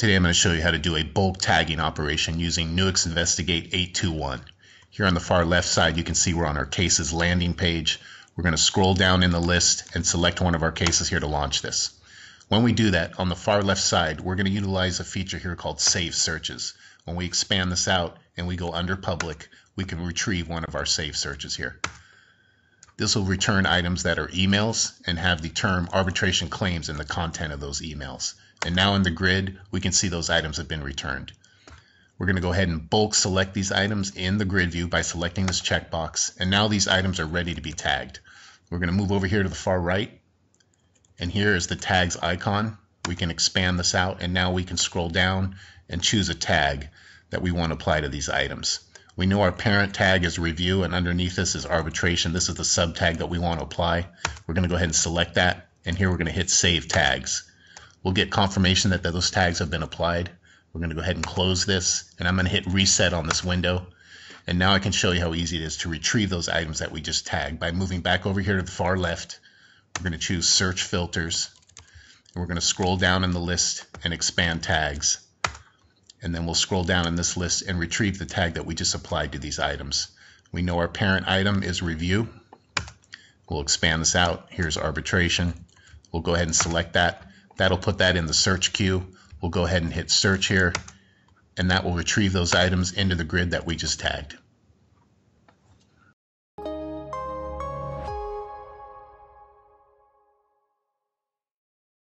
Today I'm going to show you how to do a bulk tagging operation using Nuix Investigate 821. Here on the far left side you can see we're on our cases landing page. We're going to scroll down in the list and select one of our cases here to launch this. When we do that, on the far left side, we're going to utilize a feature here called Save Searches. When we expand this out and we go under Public, we can retrieve one of our save searches here. This will return items that are emails and have the term arbitration claims in the content of those emails. And now in the grid, we can see those items have been returned. We're going to go ahead and bulk select these items in the grid view by selecting this checkbox. And now these items are ready to be tagged. We're going to move over here to the far right. And here is the tags icon. We can expand this out and now we can scroll down and choose a tag that we want to apply to these items. We know our parent tag is review and underneath this is arbitration. This is the sub tag that we want to apply. We're going to go ahead and select that and here we're going to hit save tags. We'll get confirmation that those tags have been applied. We're going to go ahead and close this and I'm going to hit reset on this window. And now I can show you how easy it is to retrieve those items that we just tagged by moving back over here to the far left. We're going to choose search filters. And we're going to scroll down in the list and expand tags and then we'll scroll down in this list and retrieve the tag that we just applied to these items. We know our parent item is review. We'll expand this out. Here's arbitration. We'll go ahead and select that. That'll put that in the search queue. We'll go ahead and hit search here and that will retrieve those items into the grid that we just tagged.